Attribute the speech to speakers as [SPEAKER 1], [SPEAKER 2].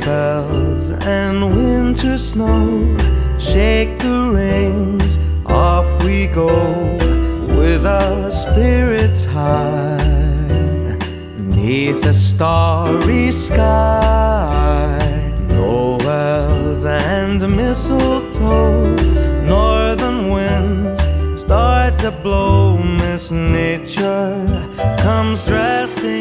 [SPEAKER 1] Bells and winter snow, shake the reins, off we go with our spirits high. Neath a starry sky, Noels and mistletoe, northern winds start to blow. Miss Nature comes dressed in